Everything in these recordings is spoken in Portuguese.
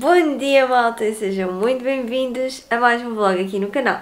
Bom dia malta e sejam muito bem-vindos a mais um vlog aqui no canal.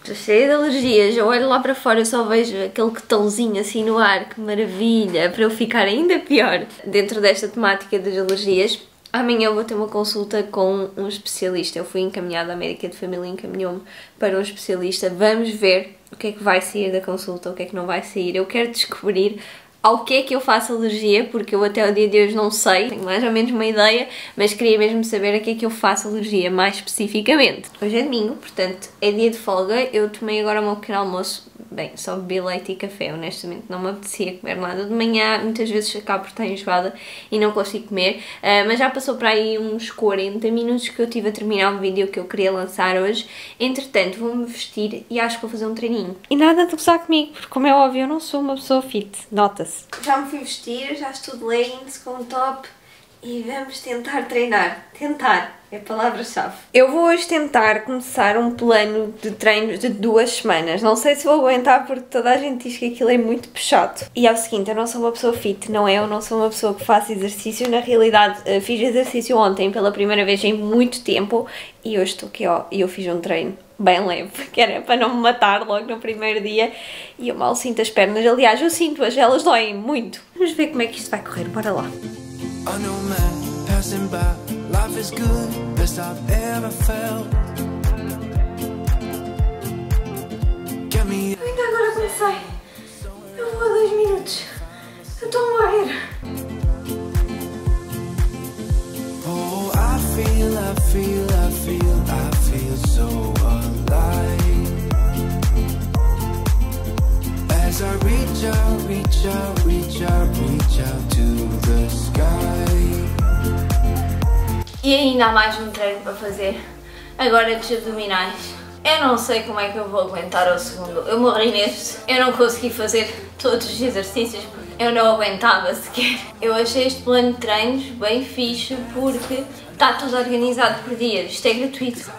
Estou cheia de alergias, eu olho lá para fora e só vejo aquele cotãozinho assim no ar, que maravilha, para eu ficar ainda pior. Dentro desta temática das alergias, amanhã vou ter uma consulta com um especialista. Eu fui encaminhada, a médica de família encaminhou-me para um especialista. Vamos ver o que é que vai sair da consulta, o que é que não vai sair. Eu quero descobrir ao que é que eu faço alergia, porque eu até o dia de hoje não sei, tenho mais ou menos uma ideia, mas queria mesmo saber a que é que eu faço alergia mais especificamente. Hoje é domingo, portanto é dia de folga, eu tomei agora o meu pequeno almoço, bem, só bebi leite e café, honestamente não me apetecia comer nada de manhã, muitas vezes acabo por estar enjoada e não consigo comer, ah, mas já passou para aí uns 40 minutos que eu tive a terminar o vídeo que eu queria lançar hoje, entretanto vou-me vestir e acho que vou fazer um treininho. E nada de gozar comigo, porque como é óbvio eu não sou uma pessoa fit, nota-se. Já me fui vestir, já estou de leggings com um top e vamos tentar treinar. Tentar é a palavra-chave. Eu vou hoje tentar começar um plano de treinos de duas semanas. Não sei se vou aguentar porque toda a gente diz que aquilo é muito puxado. E é o seguinte, eu não sou uma pessoa fit, não é? Eu não sou uma pessoa que faça exercício. Na realidade, eh, fiz exercício ontem pela primeira vez em muito tempo e hoje estou aqui, ó, e eu fiz um treino bem leve, que era para não me matar logo no primeiro dia e eu mal sinto as pernas. Aliás, eu sinto-as, elas doem muito. Vamos ver como é que isto vai correr, bora lá. I know man passing by. Life is good, best I've ever felt. Get me Ainda agora comecei. Eu vou a dois minutos. Eu estou a morrer. Oh, I feel, I feel, I feel, I feel so alive. As I reach out, reach out, reach out, reach out to the. E ainda há mais um treino para fazer. Agora dos abdominais. Eu não sei como é que eu vou aguentar o segundo. Eu morri neste. Eu não consegui fazer todos os exercícios porque eu não aguentava sequer. Eu achei este plano de treinos bem fixe porque está tudo organizado por dias. Isto é gratuito.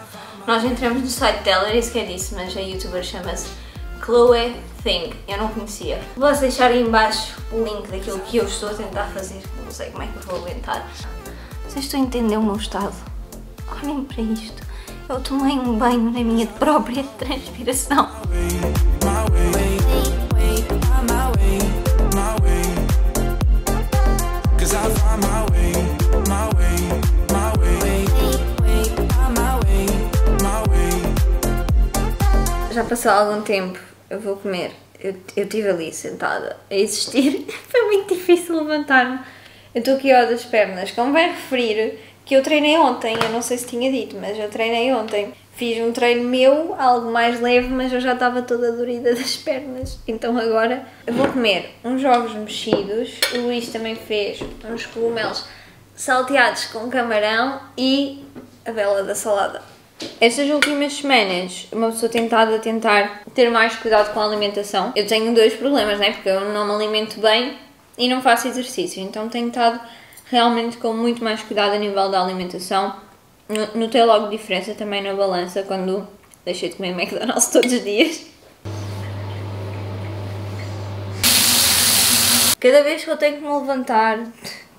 Nós entramos no site dela, era isso que eu disse, mas a youtuber chama-se Chloe Thing. Eu não conhecia. Vou deixar aí em baixo o link daquilo que eu estou a tentar fazer. Não sei como é que eu vou aguentar. Vocês estão a entender o meu estado? Olhem para isto. Eu tomei um banho na minha própria transpiração. Já passou algum tempo, eu vou comer. Eu eu estive ali sentada a existir. Foi muito difícil levantar-me. Eu estou aqui ó das pernas. Convém referir que eu treinei ontem. Eu não sei se tinha dito, mas eu treinei ontem. Fiz um treino meu, algo mais leve, mas eu já estava toda dorida das pernas. Então agora eu vou comer uns ovos mexidos. O Luís também fez uns cogumelos salteados com camarão e a bela da salada. Estas últimas semanas, uma pessoa tem estado a tentar ter mais cuidado com a alimentação. Eu tenho dois problemas, né? Porque eu não me alimento bem e não faço exercício. Então tenho estado realmente com muito mais cuidado a nível da alimentação. No- Notei logo diferença também na balança quando deixei de comer McDonald's todos os dias. Cada vez que eu tenho que me levantar,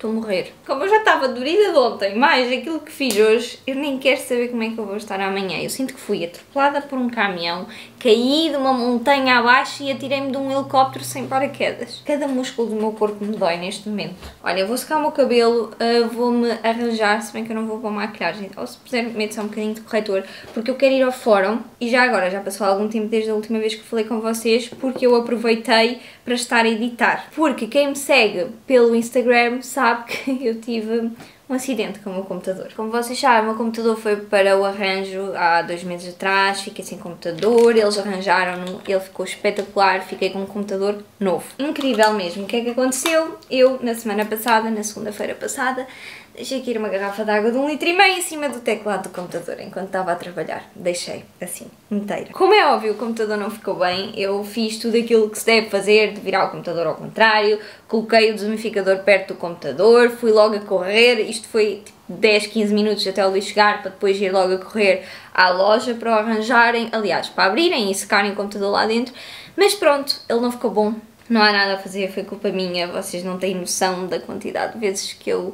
estou a morrer. Como eu já estava dorida de ontem, mais aquilo que fiz hoje, eu nem quero saber como é que eu vou estar amanhã. Eu sinto que fui atropelada por um caminhão, caí de uma montanha abaixo e atirei-me de um helicóptero sem paraquedas. Cada músculo do meu corpo me dói neste momento. Olha, eu vou secar o meu cabelo, ah, vou-me arranjar, se bem que eu não vou pôr maquilhagem, ou se puser, meto só um bocadinho de corretor, porque eu quero ir ao fórum e já agora, já passou algum tempo desde a última vez que falei com vocês, porque eu aproveitei para estar a editar. Porque quem me segue pelo Instagram sabe que eu tive um acidente com o meu computador. Como vocês sabem, o meu computador foi para o arranjo há dois meses atrás, fiquei sem computador, eles arranjaram-no, ele ficou espetacular, fiquei com um computador novo. Incrível mesmo. O que é que aconteceu? Eu, na semana passada, na segunda-feira passada, Deixei aqui uma garrafa de água de um litro e meio em cima do teclado do computador enquanto estava a trabalhar. Deixei assim, inteira. Como é óbvio, o computador não ficou bem, eu fiz tudo aquilo que se deve fazer de virar o computador ao contrário, coloquei o desumificador perto do computador, fui logo a correr, isto foi tipo 10, 15 minutos até o Luís chegar para depois ir logo a correr à loja para o arranjarem, aliás, para abrirem e secarem o computador lá dentro. Mas pronto, ele não ficou bom, não há nada a fazer, foi culpa minha, vocês não têm noção da quantidade de vezes que eu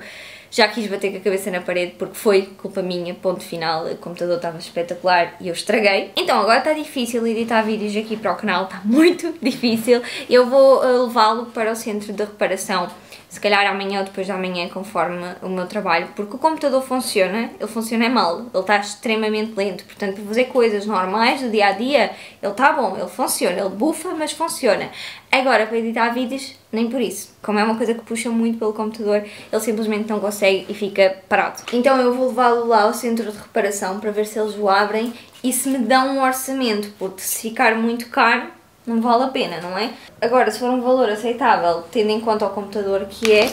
já quis bater com a cabeça na parede porque foi culpa minha, ponto final, o computador estava espetacular e eu estraguei. Então agora está difícil editar vídeos aqui para o canal, está muito difícil. Eu vou uh, levá-lo para o centro de reparação se calhar amanhã ou depois de amanhã, conforme o meu trabalho, porque o computador funciona, ele funciona mal, ele está extremamente lento, portanto, para fazer coisas normais do dia a dia, ele está bom, ele funciona, ele bufa, mas funciona. Agora, para editar vídeos, nem por isso. Como é uma coisa que puxa muito pelo computador, ele simplesmente não consegue e fica parado. Então eu vou levá-lo lá ao centro de reparação para ver se eles o abrem e se me dão um orçamento, porque se ficar muito caro, não vale a pena, não é? Agora, se for um valor aceitável, tendo em conta o computador que é,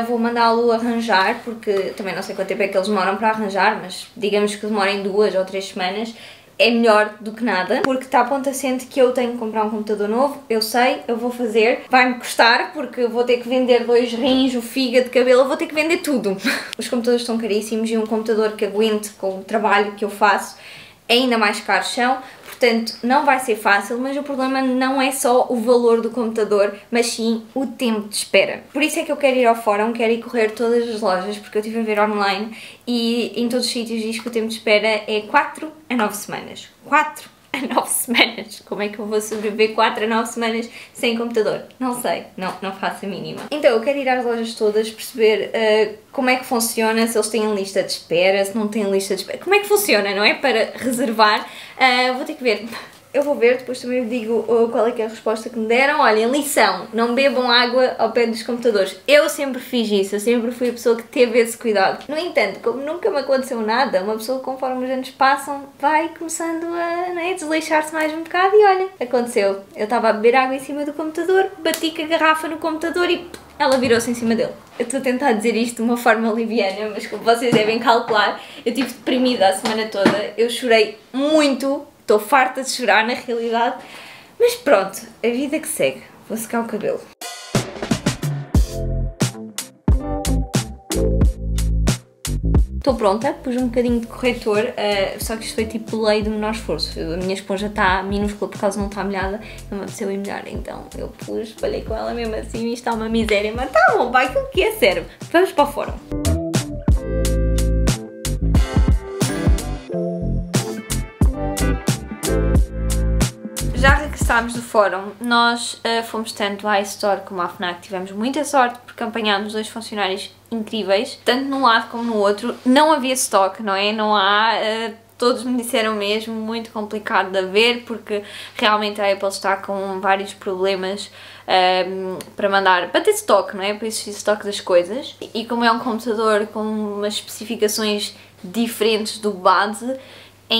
uh, vou mandá-lo arranjar, porque também não sei quanto tempo é que eles demoram para arranjar, mas digamos que demorem duas ou três semanas, é melhor do que nada, porque está assente que eu tenho que comprar um computador novo, eu sei, eu vou fazer, vai-me custar, porque vou ter que vender dois rins, o fígado, cabelo, eu vou ter que vender tudo. Os computadores estão caríssimos e um computador que aguente com o trabalho que eu faço ainda mais caros são, portanto não vai ser fácil, mas o problema não é só o valor do computador, mas sim o tempo de espera. Por isso é que eu quero ir ao fórum, quero ir correr todas as lojas, porque eu estive a ver online e em todos os sítios diz que o tempo de espera é 4 a 9 semanas. 4 a 9 semanas. Como é que eu vou sobreviver 4 a 9 semanas sem computador? Não sei, não, não faço a mínima. Então eu quero ir às lojas todas, perceber uh, como é que funciona, se eles têm lista de espera, se não têm lista de espera, como é que funciona, não é? Para reservar, uh, vou ter que ver eu vou ver, depois também digo uh, qual é que é a resposta que me deram. Olhem, lição, não bebam água ao pé dos computadores. Eu sempre fiz isso, eu sempre fui a pessoa que teve esse cuidado. No entanto, como nunca me aconteceu nada, uma pessoa conforme os anos passam vai começando a né, desleixar-se mais um bocado e olha, aconteceu. Eu estava a beber água em cima do computador, bati com a garrafa no computador e ela virou-se em cima dele. Eu estou a tentar dizer isto de uma forma liviana, mas como vocês devem calcular, eu estive deprimida a semana toda, eu chorei muito Estou farta de chorar na realidade, mas pronto, a vida que segue. Vou secar o cabelo. Estou pronta, pus um bocadinho de corretor, uh, só que isto foi tipo lei do menor esforço. A minha esponja está minúscula por causa não está molhada, não me apeteceu ir melhor, então eu pus, falei com ela mesmo assim, isto está uma miséria, mas tá bom, vai, aquilo que é serve. Vamos para o regressámos do fórum, nós uh, fomos tanto à iStore como à FNAC, tivemos muita sorte porque apanhámos dois funcionários incríveis, tanto num lado como no outro. Não havia estoque, não é? Não há... Uh, todos me disseram mesmo, muito complicado de haver porque realmente a Apple está com vários problemas um, ehm, para mandar, para ter estoque, não é? Para existir estoque das coisas e como é um computador com umas especificações diferentes do base,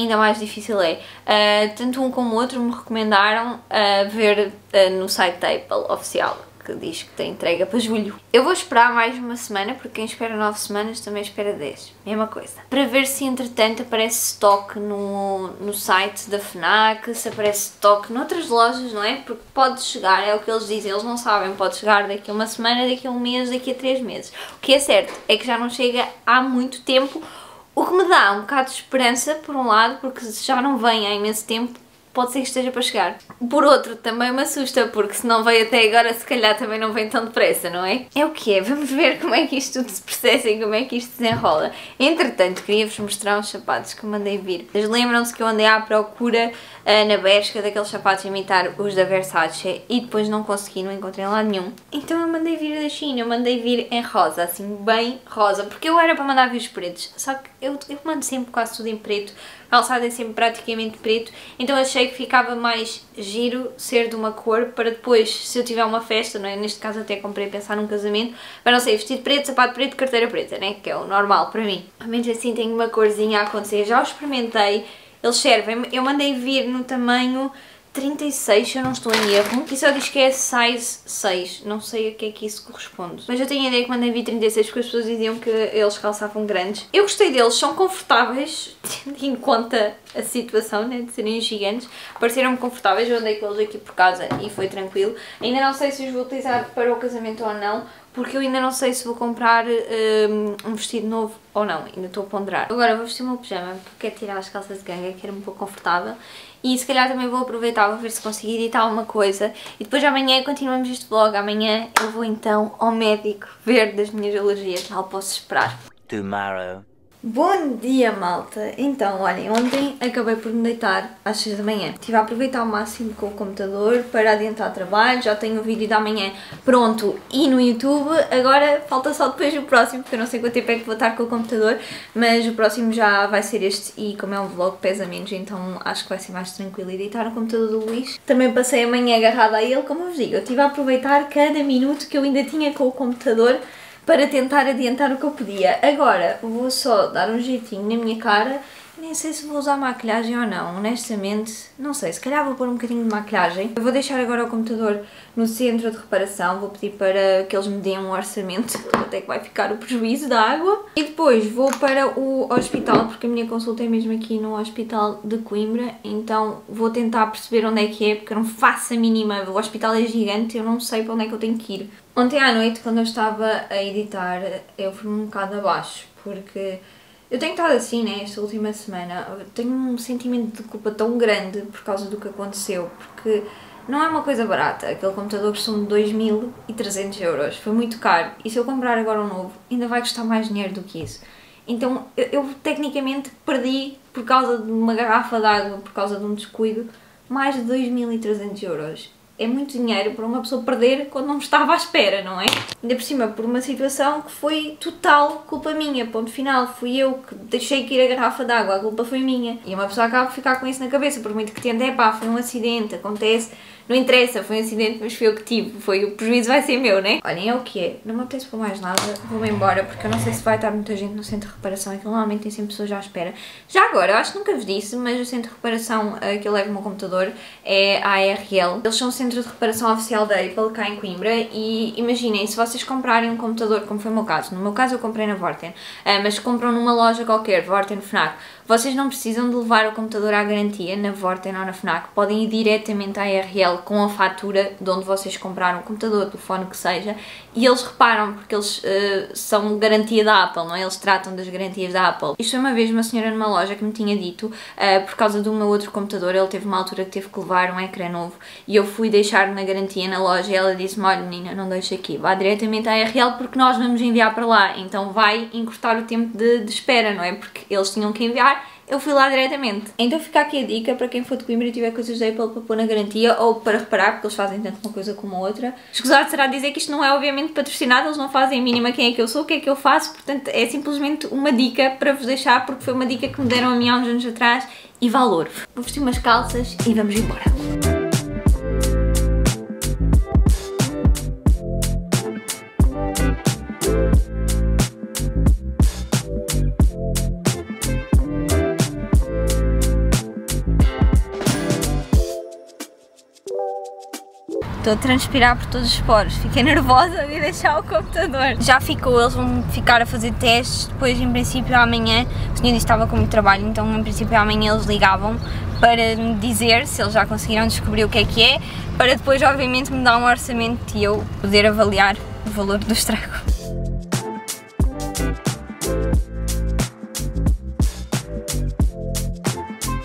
ainda mais difícil é. Uh, tanto um como o outro me recomendaram uh, ver uh, no site da Apple oficial, que diz que tem entrega para julho. Eu vou esperar mais uma semana, porque quem espera 9 semanas também espera 10. Mesma coisa. Para ver se entretanto aparece stock no, no site da FNAC, se aparece stock noutras lojas, não é? Porque pode chegar, é o que eles dizem, eles não sabem, pode chegar daqui a uma semana, daqui a um mês, daqui a 3 meses. O que é certo é que já não chega há muito tempo o que me dá um bocado de esperança, por um lado, porque já não vem há imenso tempo, pode ser que esteja para chegar. Por outro, também me assusta, porque se não veio até agora, se calhar também não vem tão depressa, não é? É o que é, vamos ver como é que isto tudo se processa e como é que isto se desenrola. Entretanto, queria-vos mostrar uns sapatos que mandei vir. Vocês lembram-se que eu andei à procura uh, na Bershka daqueles sapatos a imitar os da Versace e depois não consegui, não encontrei lá nenhum. Então eu mandei vir da China, eu mandei vir em rosa, assim bem rosa, porque eu era para mandar vir os pretos, só que eu, eu mando sempre quase tudo em preto, a alçada é sempre praticamente preto, então achei que ficava mais giro ser de uma cor para depois, se eu tiver uma festa, não é? neste caso até comprei pensar num casamento, para não sei, vestido preto, sapato preto, carteira preta, né? que é o normal para mim. Ao menos assim tenho uma corzinha a acontecer, já o experimentei, eles servem. Eu mandei vir no tamanho 36, se eu não estou em erro. E só diz que é size 6. Não sei a que é que isso corresponde. Mas eu tenho a ideia que mandei vir 36 porque as pessoas diziam que eles calçavam grandes. Eu gostei deles, são confortáveis, tendo em conta a situação, né, de serem gigantes. Pareceram-me confortáveis, eu andei com eles aqui por casa e foi tranquilo. Ainda não sei se os vou utilizar para o casamento ou não, porque eu ainda não sei se vou comprar um, um vestido novo ou não, ainda estou a ponderar. Agora vou vestir o meu pijama porque quero tirar as calças de ganga, que era um pouco confortável. E se calhar também vou aproveitar, vou ver se consigo editar alguma coisa. E depois amanhã continuamos este vlog. Amanhã eu vou então ao médico ver das minhas alergias, mal posso esperar. tomorrow. Bom dia, malta! Então, olhem, ontem acabei por me deitar às 6 da manhã. Estive a aproveitar ao máximo com o computador para adiantar trabalho, já tenho o vídeo da manhã pronto e no YouTube. Agora falta só depois o próximo, porque eu não sei quanto tempo é que vou estar com o computador, mas o próximo já vai ser este e como é um vlog pesa menos, então acho que vai ser mais tranquilo editar no computador do Luís. Também passei a manhã agarrada a ele, como vos digo, eu estive a aproveitar cada minuto que eu ainda tinha com o computador para tentar adiantar o que eu podia. Agora vou só dar um jeitinho na minha cara. Nem sei se vou usar maquilhagem ou não, honestamente, não sei, se calhar vou pôr um bocadinho de maquilhagem. Eu vou deixar agora o computador no centro de reparação, vou pedir para que eles me deem um orçamento, quanto é que vai ficar o prejuízo da água. E depois vou para o hospital, porque a minha consulta é mesmo aqui no hospital de Coimbra, então vou tentar perceber onde é que é, porque eu não faço a mínima, o hospital é gigante, eu não sei para onde é que eu tenho que ir. Ontem à noite, quando eu estava a editar, eu fui um bocado abaixo, porque eu tenho estado assim, né, esta última semana, tenho um sentimento de culpa tão grande por causa do que aconteceu, porque não é uma coisa barata, aquele computador custou 2.300 euros, foi muito caro, e se eu comprar agora um novo, ainda vai custar mais dinheiro do que isso. Então eu, eu tecnicamente perdi, por causa de uma garrafa de água, por causa de um descuido, mais de 2.300 euros é muito dinheiro para uma pessoa perder quando não estava à espera, não é? Ainda por cima, por uma situação que foi total culpa minha, ponto final. Fui eu que deixei cair a garrafa d'água, a culpa foi minha. E uma pessoa acaba de ficar com isso na cabeça, por muito que tente, é pá, foi um acidente, acontece. Não interessa, foi um acidente, mas foi eu que tive. Foi, o prejuízo vai ser meu, né? Olhem, é o que é. Não me apetece por mais nada. Vou-me embora, porque eu não sei se vai estar muita gente no centro de reparação. Aquilo normalmente tem sempre pessoas à espera. Já agora, eu acho que nunca vos disse, mas o centro de reparação uh, que eu levo o meu computador é a ARL. Eles são o centro de reparação oficial da Apple, cá em Coimbra. E imaginem, se vocês comprarem um computador, como foi o meu caso. No meu caso eu comprei na Vorten. Uh, mas compram numa loja qualquer, Vorten, Fnac. Vocês não precisam de levar o computador à garantia na Vorten ou na Fnac. Podem ir diretamente à ARL com a fatura de onde vocês compraram o computador, telefone, que seja, e eles reparam, porque eles uh, são garantia da Apple, não é? Eles tratam das garantias da Apple. Isto foi uma vez uma senhora numa loja que me tinha dito, uh, por causa do meu outro computador, ele teve uma altura que teve que levar um ecrã novo, e eu fui deixar na garantia na loja e ela disse-me, olha menina, não deixe aqui, vá diretamente à ARL porque nós vamos enviar para lá, então vai encurtar o tempo de, de espera, não é? Porque eles tinham que enviar eu fui lá diretamente. Então fica aqui a dica para quem for de Coimbra e tiver coisas da Apple para pôr na garantia ou para reparar, porque eles fazem tanto uma coisa como outra. Escusado será dizer que isto não é obviamente patrocinado, eles não fazem a mínima quem é que eu sou, o que é que eu faço, portanto é simplesmente uma dica para vos deixar, porque foi uma dica que me deram a mim há uns anos atrás e valor. Vou vestir umas calças e vamos embora. Estou a transpirar por todos os poros. Fiquei nervosa de deixar o computador. Já ficou, eles vão ficar a fazer testes. Depois, em princípio, amanhã. O senhor estava com muito trabalho, então, em princípio, amanhã eles ligavam para me dizer se eles já conseguiram descobrir o que é que é. Para depois, obviamente, me dar um orçamento e eu poder avaliar o valor do estrago.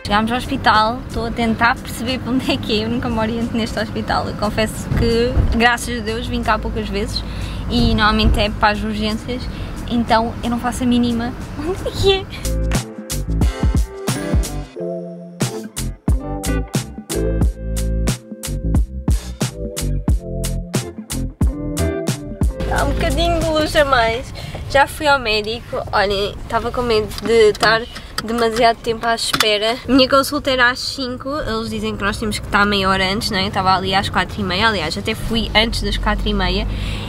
Chegámos ao hospital, estou a tentar perceber para onde é que é, eu nunca me oriento neste hospital. Eu confesso que, graças a Deus, vim cá poucas vezes e normalmente é para as urgências, então eu não faço a mínima onde é que é. Há um bocadinho de luz a mais. Já fui ao médico, olhem, estava com medo de estar demasiado tempo à espera. Minha consulta era às 5, eles dizem que nós temos que estar meia hora antes, né? Eu estava ali às 4 e meia, aliás, até fui antes das 4 e meia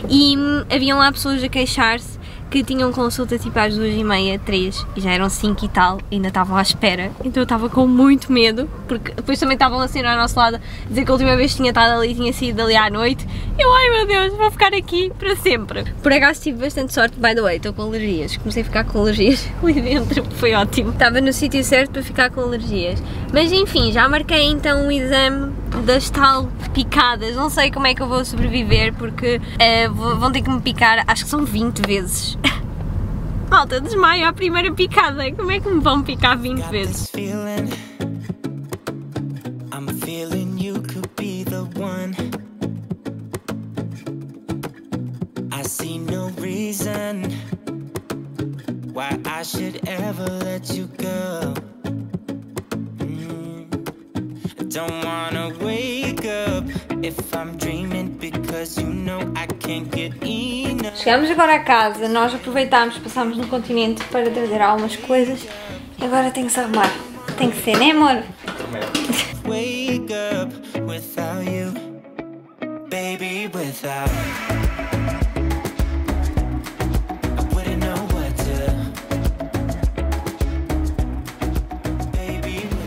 e hum, haviam lá pessoas a queixar-se que tinham consulta tipo às duas e meia, três, e já eram cinco e tal, e ainda estavam à espera, então eu estava com muito medo, porque depois também estavam assim ao nosso lado, a dizer que a última vez que tinha estado ali tinha sido ali à noite, eu, ai meu Deus, vou ficar aqui para sempre. Por acaso tive bastante sorte, by the way, estou com alergias, comecei a ficar com alergias ali dentro, foi ótimo. Estava no sítio certo para ficar com alergias. Mas enfim, já marquei então o exame das tal picadas, não sei como é que eu vou sobreviver, porque vou- vão ter que me picar, acho que são 20 vezes. Malta, desmaio à primeira picada, como é que me vão picar 20 Got vezes? why I should ever let you go. Don't wanna wake up if I'm dreaming because you know I can't get enough. Chegamos agora a casa, nós aproveitámos, passámos no continente para trazer algumas coisas e agora tem que se arrumar. Tem que ser, né amor? wake up without you, baby. Without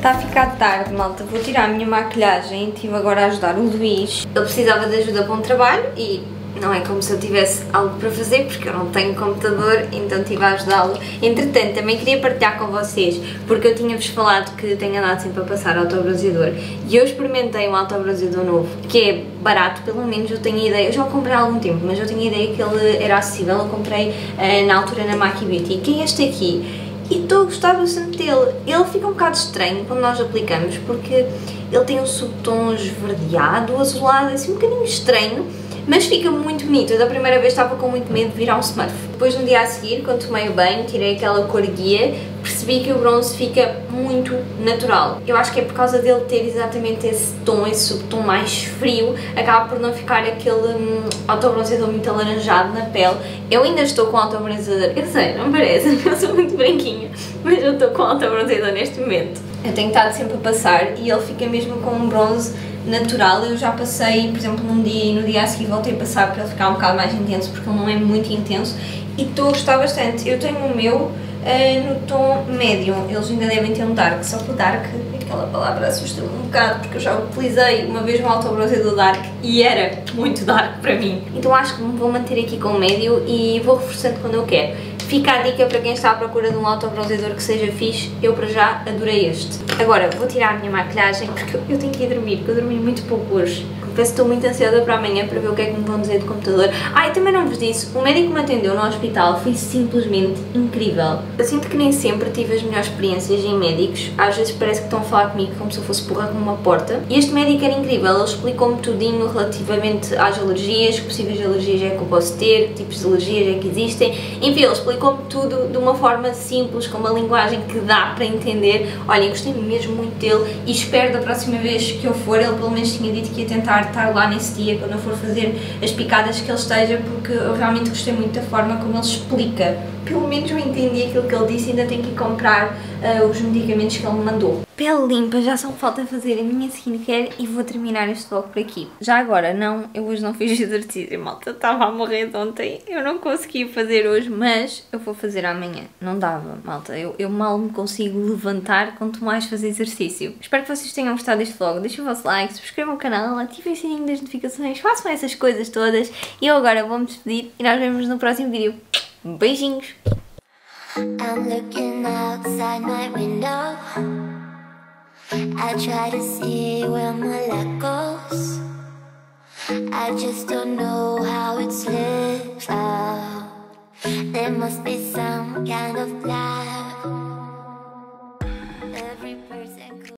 Está a ficar tarde, malta. Vou tirar a minha maquilhagem. Estive agora a ajudar o Luís. Ele precisava de ajuda para um trabalho e não é como se eu tivesse algo para fazer, porque eu não tenho computador, então estive a ajudá-lo. Entretanto, também queria partilhar com vocês, porque eu tinha-vos falado que tenho andado sempre a passar autobronzeador e eu experimentei um autobronzeador novo, que é barato, pelo menos eu tenho ideia. Eu já o comprei há algum tempo, mas eu tinha ideia que ele era acessível. Eu comprei eh, na altura na Maki Beauty, que é este aqui e estou a gostar bastante dele. Ele fica um bocado estranho quando nós aplicamos porque ele tem um subtom esverdeado, azulado, assim um bocadinho estranho, mas fica muito bonito. Eu da primeira vez estava com muito medo de virar um smurf. Depois no dia a seguir, quando tomei o banho, tirei aquela cor guia, percebi que o bronze fica muito natural. Eu acho que é por causa dele ter exatamente esse tom, esse subtom mais frio, acaba por não ficar aquele hum, autobronzeador muito alaranjado na pele. Eu ainda estou com autobronzeador, eu sei, não parece, eu sou muito branquinha, mas eu estou com autobronzeador neste momento. Eu tenho estado sempre a passar e ele fica mesmo com um bronze natural. Eu já passei, por exemplo, num dia e no dia a seguir voltei a passar para ele ficar um bocado mais intenso, porque ele não é muito intenso e estou a gostar bastante. Eu tenho o meu eh, no tom médio, eles ainda devem ter um dark, só que o dark, aquela palavra assusta-me um bocado, porque eu já utilizei uma vez um autobronzeador dark e era muito dark para mim. Então acho que me vou manter aqui com o médio e vou reforçando quando eu quero. Fica a dica para quem está à procura de um autobronzeador que seja fixe, eu para já adorei este. Agora vou tirar a minha maquilhagem porque eu tenho que ir dormir, porque eu dormi muito pouco hoje. Confesso que estou muito ansiosa para amanhã para ver o que é que me vão dizer do computador. Ah, e também não vos disse, o médico que me atendeu no hospital foi simplesmente incrível. Eu sinto que nem sempre tive as melhores experiências em médicos, às vezes parece que estão a falar comigo como se eu fosse porra com uma porta. E este médico era incrível, ele explicou-me tudinho relativamente às alergias, que possíveis alergias é que eu posso ter, que tipos de alergias é que existem. Enfim, ele explicou-me tudo de uma forma simples, com uma linguagem que dá para entender. Olha, gostei mesmo muito dele e espero da próxima vez que eu for, ele pelo menos tinha dito que ia tentar estar lá nesse dia quando eu for fazer as picadas que ele esteja, porque eu realmente gostei muito da forma como ele explica. Pelo menos eu entendi aquilo que ele disse ainda tenho que ir comprar ah, os medicamentos que ele me mandou. Pele limpa, já só falta fazer a minha skincare e vou terminar este vlog por aqui. Já agora, não, eu hoje não fiz exercício, malta, estava a morrer de ontem, eu não consegui fazer hoje, mas eu vou fazer amanhã. Não dava, malta, eu, eu mal me consigo levantar, quanto mais fazer exercício. Espero que vocês tenham gostado deste vlog, deixem o vosso like, subscrevam o canal, ativem o sininho das notificações, façam essas coisas todas e eu agora vou-me despedir e nós vemos no próximo vídeo. Beijinhos! I'm looking outside my window. I try to see where my luck goes. I just don't know how it slips out. There must be some kind of life.